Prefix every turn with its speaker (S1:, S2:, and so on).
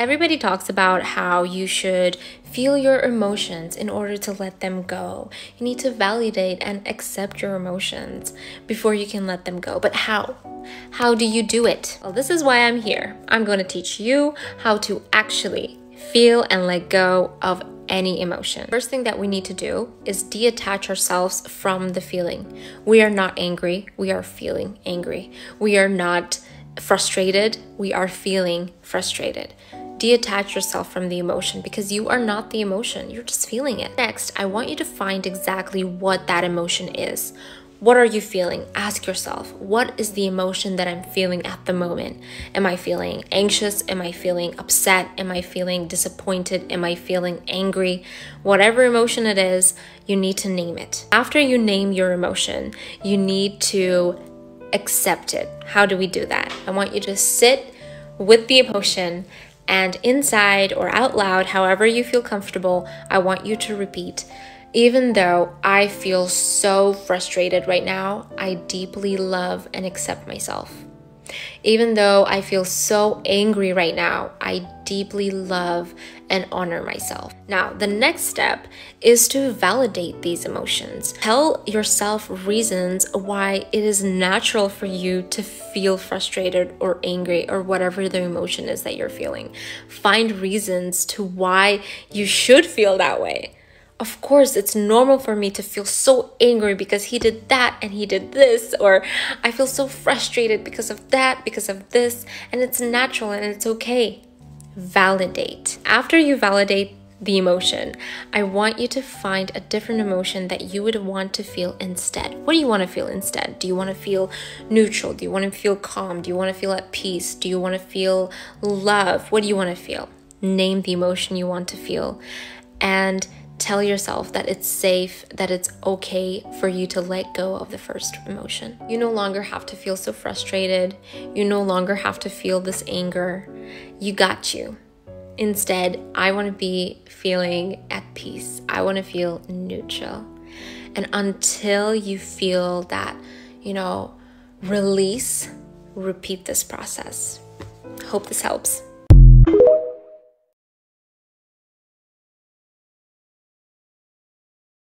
S1: Everybody talks about how you should feel your emotions in order to let them go. You need to validate and accept your emotions before you can let them go. But how? How do you do it? Well, this is why I'm here. I'm going to teach you how to actually feel and let go of any emotion. First thing that we need to do is detach ourselves from the feeling. We are not angry, we are feeling angry. We are not frustrated, we are feeling frustrated. Detach yourself from the emotion because you are not the emotion, you're just feeling it. Next, I want you to find exactly what that emotion is. What are you feeling? Ask yourself, what is the emotion that I'm feeling at the moment? Am I feeling anxious? Am I feeling upset? Am I feeling disappointed? Am I feeling angry? Whatever emotion it is, you need to name it. After you name your emotion, you need to accept it. How do we do that? I want you to sit with the emotion and inside or out loud, however you feel comfortable, I want you to repeat. Even though I feel so frustrated right now, I deeply love and accept myself. Even though I feel so angry right now, I deeply love and honor myself. Now, the next step is to validate these emotions. Tell yourself reasons why it is natural for you to feel frustrated or angry or whatever the emotion is that you're feeling. Find reasons to why you should feel that way of course it's normal for me to feel so angry because he did that and he did this or i feel so frustrated because of that because of this and it's natural and it's okay validate. After you validate the emotion i want you to find a different emotion that you would want to feel instead. What do you want to feel instead? Do you want to feel neutral? Do you want to feel calm? Do you want to feel at peace? Do you want to feel love? What do you want to feel? Name the emotion you want to feel and tell yourself that it's safe, that it's okay for you to let go of the first emotion. You no longer have to feel so frustrated. You no longer have to feel this anger. You got you. Instead, I want to be feeling at peace. I want to feel neutral. And until you feel that, you know, release, repeat this process. Hope this helps.